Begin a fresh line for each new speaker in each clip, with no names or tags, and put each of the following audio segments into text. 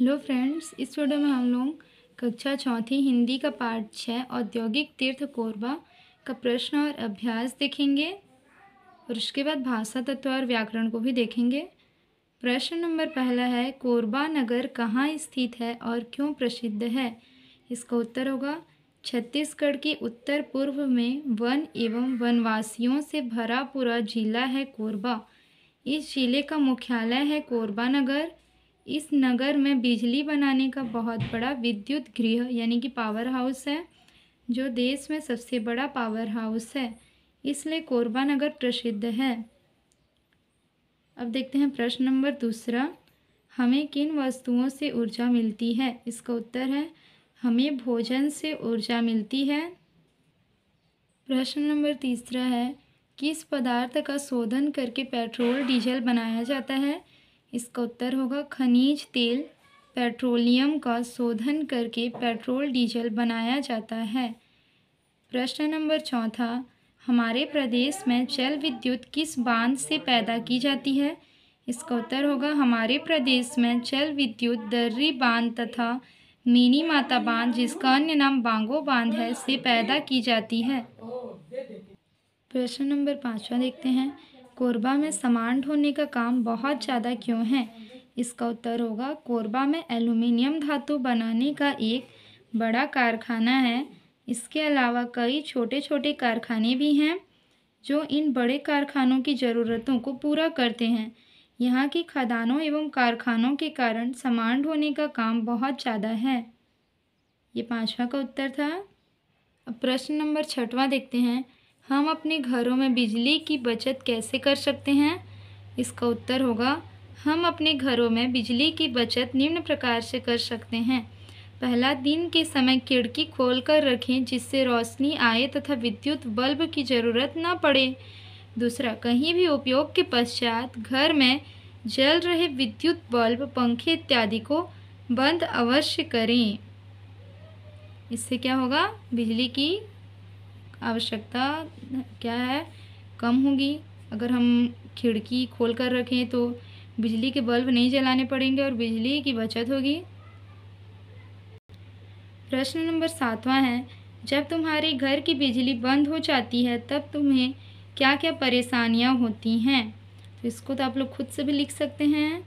Hello friends, इस video में हम लोग कक्षा चौथी हिंदी का पाठ छः औद्योगिक तीर्थ कोरबा का प्रश्न और अभ्यास देखेंगे और उसके बाद भाषा तत्व और व्याकरण को भी देखेंगे। प्रश्न नंबर पहला है, कोरबा नगर कहाँ स्थित है और क्यों प्रसिद्ध है? इसका उत्तर होगा, छत्तीसगढ़ के उत्तर पूर्व में वन एवं वनवासियों से भरा पूरा जिला है कोरबा। इस ज़िले का मुख्यालय है कोरबा नगर। इस नगर में बिजली बनाने का बहुत बड़ा विद्युत गृह, यानी कि पावर हाउस है, जो देश में सबसे बड़ा पावर हाउस है। इसलिए कोरबा नगर प्रसिद्ध है। अब देखते हैं प्रश्न नंबर दूसरा। हमें किन वस्तुओं से ऊर्जा मिलती है? इसका उत्तर है, हमें भोजन से ऊर्जा मिलती है। प्रश्न नंबर तीसरा है, किस पदार्थ का शोधन करके पेट्रोल, डीजल बनाया जाता है? इसका उत्तर होगा खनिज तेल पेट्रोलियम का शोधन करके पेट्रोल डीजल बनाया जाता है। प्रश्न नंबर चौथा, हमारे प्रदेश में जल विद्युत किस बाँध से पैदा की जाती है? इसका उत्तर होगा, हमारे प्रदेश में जल विद्युत दर्री बाँध तथा मिनी माता बाँध, जिसका अन्य नाम बांगो बाँध है, से पैदा की जाती है। प्रश्न नंबर पाँचवा देखते हैं। कोरबा में सामान ढोने का काम बहुत ज़्यादा क्यों है? इसका उत्तर होगा, कोरबा में एल्युमिनियम धातु बनाने का एक बड़ा कारखाना है। इसके अलावा कई छोटे छोटे कारखाने भी हैं, जो इन बड़े कारखानों की ज़रूरतों को पूरा करते हैं। यहाँ की खदानों एवं कारखानों के कारण सामान ढोने का काम बहुत ज़्यादा है। ये पांचवा का उत्तर था। अब प्रश्न नंबर छठवां देखते हैं। हम अपने घरों में बिजली की बचत कैसे कर सकते हैं? इसका उत्तर होगा, हम अपने घरों में बिजली की बचत निम्न प्रकार से कर सकते हैं। पहला, दिन के समय खिड़की खोल कर रखें जिससे रोशनी आए तथा विद्युत बल्ब की ज़रूरत न पड़े। दूसरा, कहीं भी उपयोग के पश्चात घर में जल रहे विद्युत बल्ब, पंखे इत्यादि को बंद अवश्य करें। इससे क्या होगा? बिजली की आवश्यकता क्या है? कम होगी। अगर हम खिड़की खोल कर रखें तो बिजली के बल्ब नहीं जलाने पड़ेंगे और बिजली की बचत होगी। प्रश्न नंबर सातवां है, जब तुम्हारे घर की बिजली बंद हो जाती है, तब तुम्हें क्या क्या परेशानियाँ होती हैं? तो इसको तो आप लोग खुद से भी लिख सकते हैं।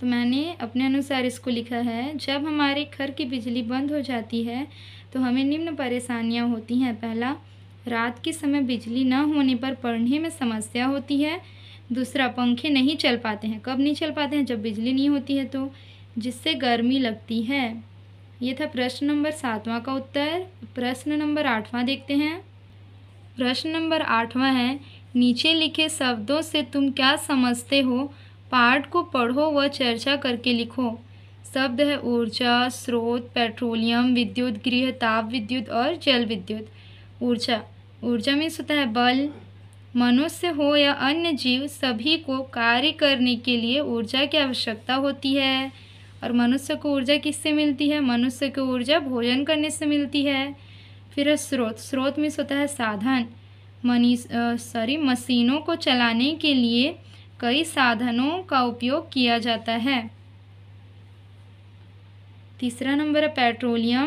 तो मैंने अपने अनुसार इसको लिखा है, जब हमारे घर की बिजली बंद हो जाती है तो हमें निम्न परेशानियाँ होती हैं। पहला रात के समय बिजली न होने पर पढ़ने में समस्या होती है। दूसरा, पंखे नहीं चल पाते हैं। कब नहीं चल पाते हैं? जब बिजली नहीं होती है तो। जिससे गर्मी लगती है। ये था प्रश्न नंबर सातवां का उत्तर। प्रश्न नंबर आठवां देखते हैं। प्रश्न नंबर आठवां है, नीचे लिखे शब्दों से तुम क्या समझते हो? पाठ को पढ़ो व चर्चा करके लिखो। शब्द है ऊर्जा, स्रोत, पेट्रोलियम, विद्युत, गृह, ताप विद्युत और जल विद्युत। ऊर्जा ऊर्जा में होता है बल, मनुष्य हो या अन्य जीव, सभी को कार्य करने के लिए ऊर्जा की आवश्यकता होती है। और मनुष्य को ऊर्जा किससे मिलती है? मनुष्य को ऊर्जा भोजन करने से मिलती है। फिर स्रोत स्रोत में होता है साधन मनीष सॉरी मशीनों को चलाने के लिए कई साधनों का उपयोग किया जाता है। तीसरा नंबर है पेट्रोलियम।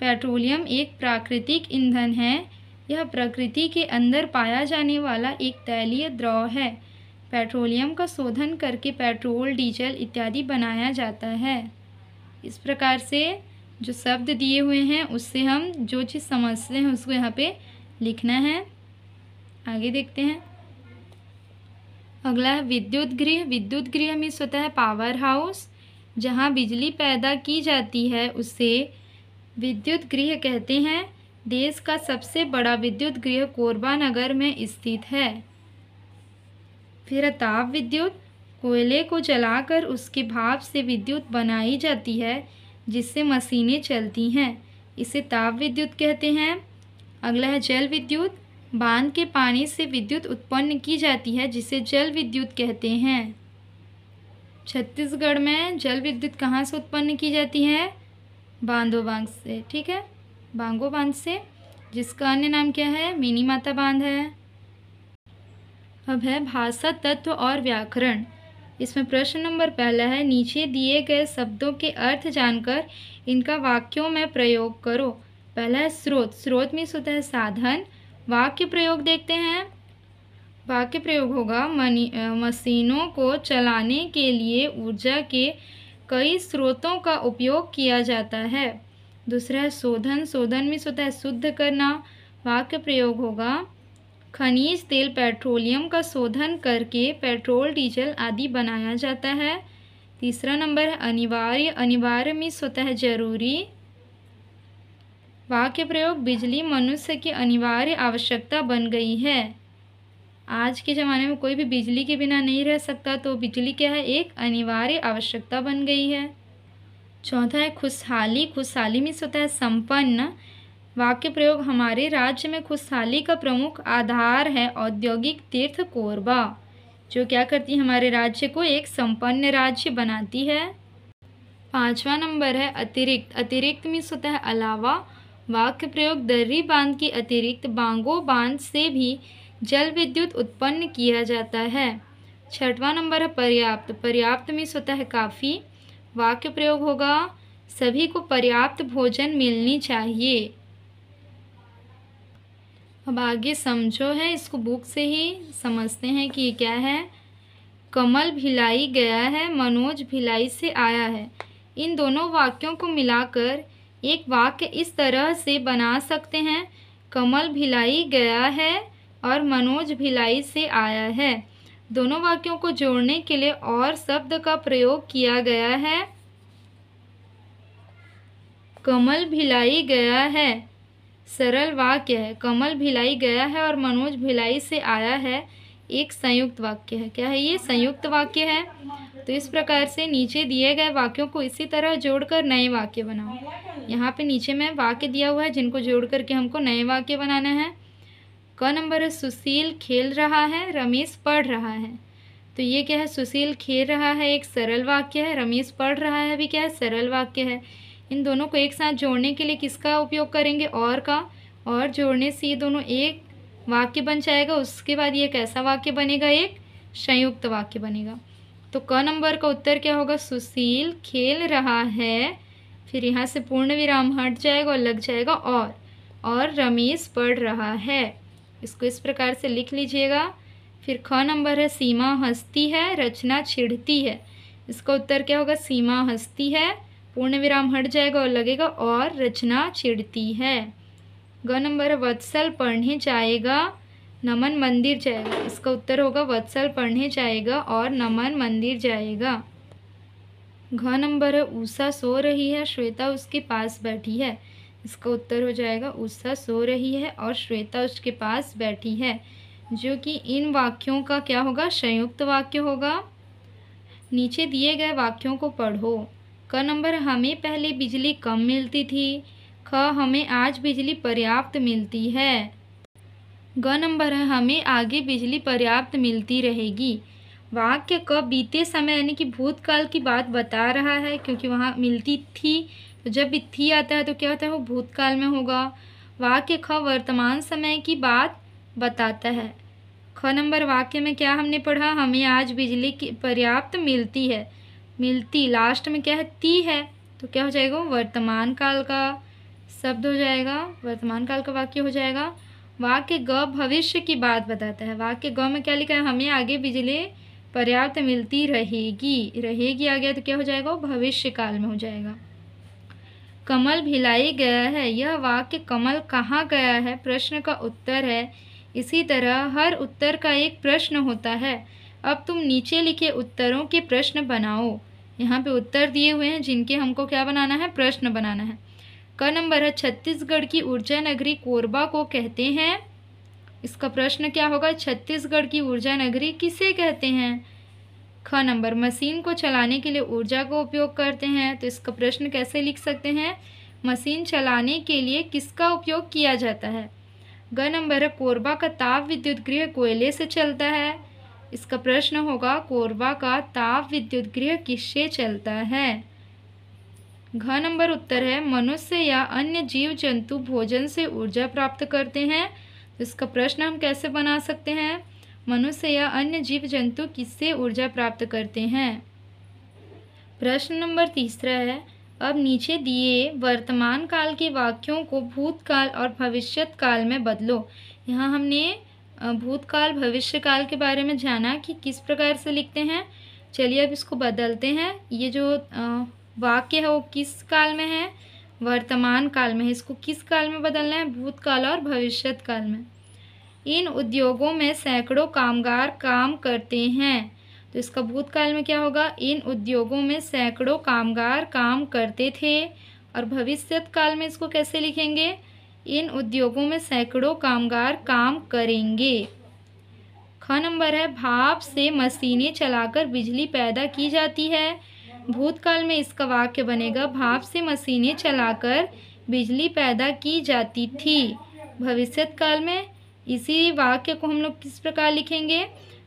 पेट्रोलियम एक प्राकृतिक ईंधन है। यह प्रकृति के अंदर पाया जाने वाला एक तैलीय द्रव है। पेट्रोलियम का शोधन करके पेट्रोल, डीजल इत्यादि बनाया जाता है। इस प्रकार से जो शब्द दिए हुए हैं, उससे हम जो चीज़ समझते हैं, उसको यहाँ पे लिखना है। आगे देखते हैं। अगला है, विद्युत गृह। विद्युत गृह में होता है पावर हाउस जहाँ बिजली पैदा की जाती है, उसे विद्युत गृह कहते हैं। देश का सबसे बड़ा विद्युत गृह कोरबा नगर में स्थित है। फिर ताप विद्युत, कोयले को जलाकर उसके भाप से विद्युत बनाई जाती है, जिससे मशीनें चलती हैं। इसे ताप विद्युत कहते हैं। अगला है जल विद्युत। बाँध के पानी से विद्युत उत्पन्न की जाती है, जिसे जल विद्युत कहते हैं। छत्तीसगढ़ में जल विद्युत कहाँ से उत्पन्न की जाती है? बांधो बाँध से, ठीक है? बांगो बाँध से, जिसका अन्य नाम क्या है? मिनी माता बाँध है। अब है भाषा, तत्व और व्याकरण। इसमें प्रश्न नंबर पहला है, नीचे दिए गए शब्दों के अर्थ जानकर इनका वाक्यों में प्रयोग करो। पहला है स्रोत स्रोत मीन्स होता है साधन। वाक्य प्रयोग देखते हैं। वाक्य प्रयोग होगा, मनी मशीनों को चलाने के लिए ऊर्जा के कई स्रोतों का उपयोग किया जाता है। दूसरा है, शोधन। शोधन मीन्स होता है, शुद्ध करना, वाक्य प्रयोग होगा। खनिज, तेल, पेट्रोलियम का शोधन करके पेट्रोल, डीजल आदि बनाया जाता है। तीसरा नंबर है, अनिवार्य। अनिवार्य मीन्स होता है ज़रूरी। वाक्य प्रयोग, बिजली मनुष्य की अनिवार्य आवश्यकता बन गई है। आज के ज़माने में कोई भी बिजली के बिना नहीं रह सकता तो बिजली क्या है? एक अनिवार्य आवश्यकता बन गई है। चौथा है, खुशहाली खुशहाली मीन्स होता है संपन्न। वाक्य प्रयोग, हमारे राज्य में खुशहाली का प्रमुख आधार है औद्योगिक तीर्थ कोरबा, जो क्या करती है, हमारे राज्य को एक संपन्न राज्य बनाती है। पांचवा नंबर है, अतिरिक्त। अतिरिक्त मीन्स होता है अलावा। वाक्य प्रयोग, दर्री बाँध की अतिरिक्त बांगो बाँध से भी जल विद्युत उत्पन्न किया जाता है। छठवां नंबर है, पर्याप्त। पर्याप्त मीन्स होता है काफ़ी। वाक्य प्रयोग होगा, सभी को पर्याप्त भोजन मिलनी चाहिए। अब आगे समझो है, इसको बुक से ही समझते हैं कि ये क्या है। कमल भिलाई गया है, मनोज भिलाई से आया है। इन दोनों वाक्यों को मिलाकर एक वाक्य इस तरह से बना सकते हैं, कमल भिलाई गया है और मनोज भिलाई से आया है। दोनों वाक्यों को जोड़ने के लिए और शब्द का प्रयोग किया गया है। कमल भिलाई गया है। सरल वाक्य है। कमल भिलाई गया है और मनोज भिलाई से आया है। एक संयुक्त वाक्य है। क्या है ये? संयुक्त वाक्य है। तो इस प्रकार से नीचे दिए गए वाक्यों को इसी तरह जोड़कर नए वाक्य बनाओ। यहाँ पे नीचे में वाक्य दिया हुआ है जिनको जोड़ करके हमको नए वाक्य बनाना है। क नंबर है, सुशील खेल रहा है रमेश पढ़ रहा है। तो ये क्या है, सुशील खेल रहा है, एक सरल वाक्य है रमेश पढ़ रहा है भी क्या है, सरल वाक्य है। इन दोनों को एक साथ जोड़ने के लिए किसका उपयोग करेंगे, और का? और जोड़ने से ये दोनों एक वाक्य बन जाएगा, उसके बाद ये कैसा वाक्य बनेगा, एक संयुक्त वाक्य बनेगा। तो क नंबर का उत्तर क्या होगा, सुशील खेल रहा है, फिर यहाँ से पूर्ण विराम हट जाएगा और लग जाएगा और। और रमेश पढ़ रहा है। इसको इस प्रकार से लिख लीजिएगा। फिर ख नंबर है, सीमा हंसती है, रचना छिड़ती है। इसका उत्तर क्या होगा? सीमा हंसती है पूर्ण विराम हट जाएगा और लगेगा, और रचना छिड़ती है। ग नंबर है, वत्सल पढ़ने जाएगा, नमन मंदिर जाएगा। इसका उत्तर होगा, वत्सल पढ़ने जाएगा और नमन मंदिर जाएगा। घ नंबर है, ऊषा सो रही है, श्वेता उसके पास बैठी है। इसका उत्तर हो जाएगा, उषा सो रही है और श्वेता उसके पास बैठी है, जो कि इन वाक्यों का क्या होगा? संयुक्त वाक्य होगा। नीचे दिए गए वाक्यों को पढ़ो। क नंबर, हमें पहले बिजली कम मिलती थी, ख, हमें आज बिजली पर्याप्त मिलती है। ग नंबर है हमें आगे बिजली पर्याप्त मिलती रहेगी। वाक्य क बीते समय, यानी कि भूतकाल की बात बता रहा है, क्योंकि वहाँ मिलती थी तो जब थी आता है तो क्या होता है? वो भूतकाल में होगा। वाक्य ख वर्तमान समय की बात बताता है। ख नंबर वाक्य में क्या हमने पढ़ा? हमें आज बिजली की पर्याप्त मिलती है। मिलती लास्ट में क्या है? ती है। तो क्या हो जाएगा? वर्तमान काल का शब्द हो जाएगा। वर्तमान काल का वाक्य हो जाएगा। वाक्य ग भविष्य की बात बताता है। वाक्य ग में क्या लिखा है? हमें आगे बिजली पर्याप्त मिलती रहेगी। रहेगी आ गया तो क्या हो जाएगा? भविष्य काल में हो जाएगा। कमल भिलाई गया है। यह वाक्य कमल कहाँ गया है? प्रश्न का उत्तर है। इसी तरह हर उत्तर का एक प्रश्न होता है। अब तुम नीचे लिखे उत्तरों के प्रश्न बनाओ। यहाँ पे उत्तर दिए हुए हैं, जिनके हमको क्या बनाना है? प्रश्न बनाना है। क नंबर है, छत्तीसगढ़ की ऊर्जा नगरी कोरबा को कहते हैं। इसका प्रश्न क्या होगा? छत्तीसगढ़ की ऊर्जा नगरी किसे कहते हैं? ख नंबर, मशीन को चलाने के लिए ऊर्जा का उपयोग करते हैं। तो इसका प्रश्न कैसे लिख सकते हैं? मशीन चलाने के लिए किसका उपयोग किया जाता है? ग नंबर है, कोरबा का ताप विद्युत गृह कोयले से चलता है। इसका प्रश्न होगा, कोरबा का ताप विद्युत गृह किससे चलता है? घ नंबर उत्तर है, मनुष्य या अन्य जीव जंतु भोजन से ऊर्जा प्राप्त करते हैं। तो इसका प्रश्न हम कैसे बना सकते हैं? मनुष्य या अन्य जीव जंतु किससे ऊर्जा प्राप्त करते हैं? प्रश्न नंबर तीसरा है, अब नीचे दिए वर्तमान काल के वाक्यों को भूतकाल और भविष्यत काल में बदलो। यहाँ हमने भूतकाल भविष्य काल के बारे में जाना कि किस प्रकार से लिखते हैं। चलिए अब इसको बदलते हैं। ये जो वाक्य है वो किस काल में है? वर्तमान काल में है। इसको किस काल में बदलना है? भूतकाल और भविष्यत काल में। इन उद्योगों में सैकड़ों कामगार काम करते हैं। तो इसका भूतकाल में क्या होगा? इन उद्योगों में सैकड़ों कामगार काम करते थे। और भविष्यत काल में इसको कैसे लिखेंगे? इन उद्योगों में सैकड़ों कामगार काम करेंगे। ख नंबर है, भाप से मशीनें चलाकर बिजली पैदा की जाती है। भूतकाल में इसका वाक्य बनेगा, भाप से मशीनें चलाकर बिजली पैदा की जाती थी। भविष्यत काल में इसी वाक्य को हम लोग किस प्रकार लिखेंगे?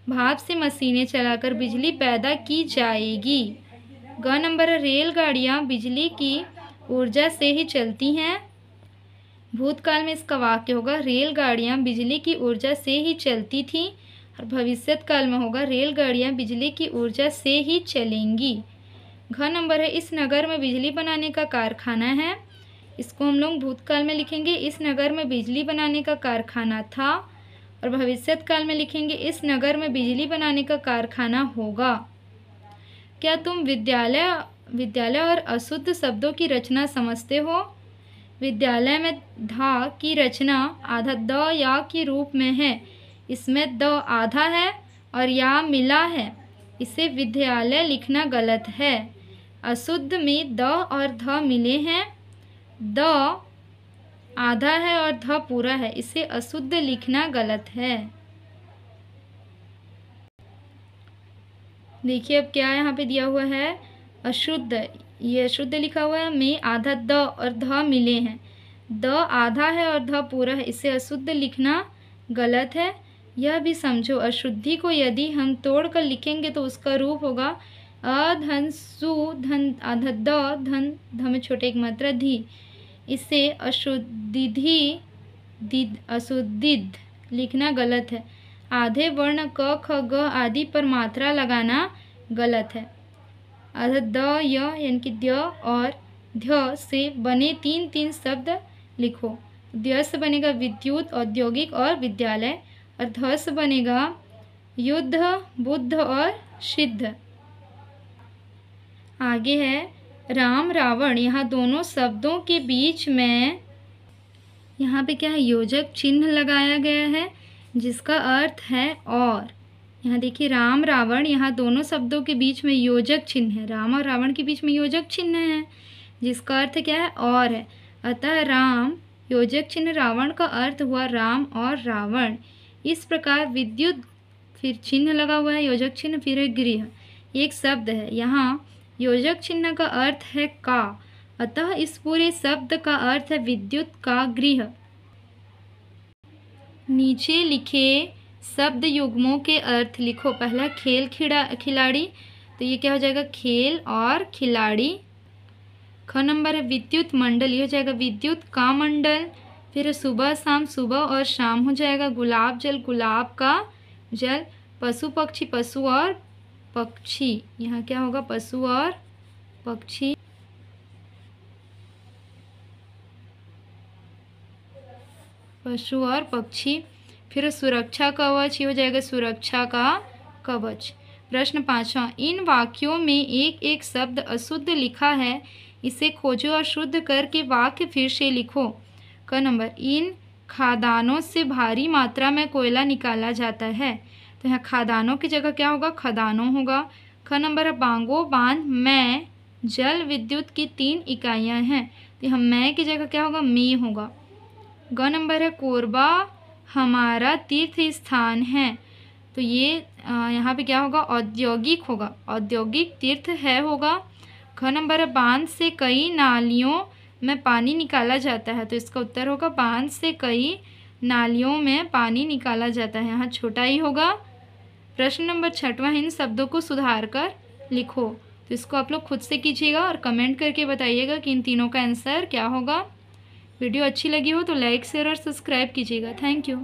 भाप से मशीनें चलाकर बिजली पैदा की जाएगी। ग नंबर, रेलगाड़ियाँ बिजली की ऊर्जा से ही चलती हैं। भूतकाल में इसका वाक्य होगा, रेलगाड़ियाँ बिजली की ऊर्जा से ही चलती थी और भविष्यत काल में होगा, रेलगाड़ियाँ बिजली की ऊर्जा से ही चलेंगी। घ नंबर है, इस नगर में बिजली बनाने का कारखाना है। इसको हम लोग भूतकाल में लिखेंगे। इस नगर में बिजली बनाने का कारखाना था और भविष्यत काल में लिखेंगे, इस नगर में बिजली बनाने का कारखाना होगा। क्या तुम विद्यालय विद्यालय और अशुद्ध शब्दों की रचना समझते हो? विद्यालय में धा की रचना आधा द या के रूप में है। इसमें द आधा है और या मिला है। इसे विद्यालय लिखना गलत है। अशुद्ध में द और ध मिले हैं। द आधा है और ध पूरा है। इसे अशुद्ध लिखना गलत है। देखिए, अब क्या यहाँ पे दिया हुआ है? अशुद्ध। ये अशुद्ध लिखा हुआ है, में आधा द और ध मिले हैं। द आधा है और ध पूरा है। इसे अशुद्ध लिखना गलत है। यह भी समझो, अशुद्धि को यदि हम तोड़ कर लिखेंगे तो उसका रूप होगा अधन सु धन, आधा द, धन, ध में छोटे एक मात्रा, धी। इसे अशुद्धिधि, दिद, अशुद्धिद लिखना गलत है। आधे वर्ण क, ख, ग आदि पर मात्रा लगाना गलत है। अर्थात द यानी कि द और ध्य से बने तीन तीन शब्द लिखो। ध्य से बनेगा विद्युत, औद्योगिक और विद्यालय। और ध से बनेगा युद्ध, बुद्ध और सिद्ध। आगे है राम रावण, यहाँ दोनों शब्दों के बीच में यहाँ पे क्या है, योजक चिन्ह लगाया गया है, जिसका अर्थ है और। यहाँ देखिए, राम रावण, यहाँ दोनों शब्दों के बीच में योजक चिन्ह है। राम और रावण के बीच में योजक चिन्ह है, जिसका अर्थ क्या है, और है। अतः राम, योजक चिन्ह रावण का अर्थ हुआ राम और रावण। इस प्रकार विद्युत फिर चिन्ह लगा हुआ है, योजक चिन्ह, फिर है गृह। एक शब्द है, यहाँ योजक चिन्ह का अर्थ है का। अतः इस पूरे शब्द का अर्थ है विद्युत का गृह। नीचे लिखे शब्द युग्मों के अर्थ लिखो। पहला खेल खिड़ा, खिलाड़ी तो ये क्या हो जाएगा? खेल और खिलाड़ी। ख नंबर है विद्युत मंडल, ये हो जाएगा विद्युत का मंडल। फिर सुबह, शाम, सुबह और शाम हो जाएगा गुलाब जल, गुलाब का जल। पशु पक्षी, पशु और पक्षी। यहाँ क्या होगा? पशु और पक्षी। पशु और पक्षी। फिर सुरक्षा कवच, ये हो जाएगा सुरक्षा का कवच। प्रश्न पाँचवा, इन वाक्यों में एक एक शब्द अशुद्ध लिखा है, इसे खोजो और शुद्ध करके वाक्य फिर से लिखो। क नंबर, इन खादानों से भारी मात्रा में कोयला निकाला जाता है। तो यहाँ खदानों की जगह क्या होगा? खदानों होगा। ख नंबर है बांगो, बाँध, मैं, जल, विद्युत की तीन इकाइयाँ हैं। तो यहाँ मैं की जगह क्या होगा? मी होगा। ग नंबर है कोरबा, हमारा तीर्थ स्थान है। तो ये यहाँ पे क्या होगा? औद्योगिक होगा। औद्योगिक तीर्थ है होगा। ख नंबर है बाँध से कई नालियों में पानी निकाला जाता है। तो इसका उत्तर होगा, बाँध से कई नालियों में पानी निकाला जाता है। यहाँ छोटा ही होगा। प्रश्न नंबर छठवां इन शब्दों को सुधार कर लिखो। तो इसको आप लोग खुद से कीजिएगा और कमेंट करके बताइएगा कि इन तीनों का आंसर क्या होगा। वीडियो अच्छी लगी हो तो लाइक, शेयर और सब्सक्राइब कीजिएगा। Thank you.